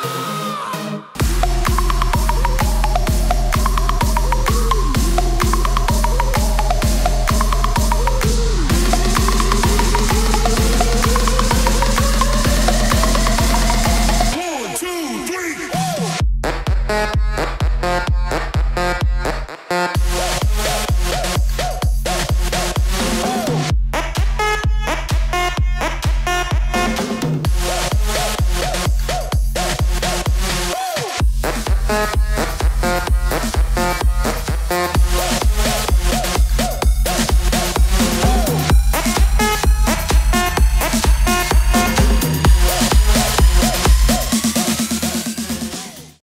Thank Bye.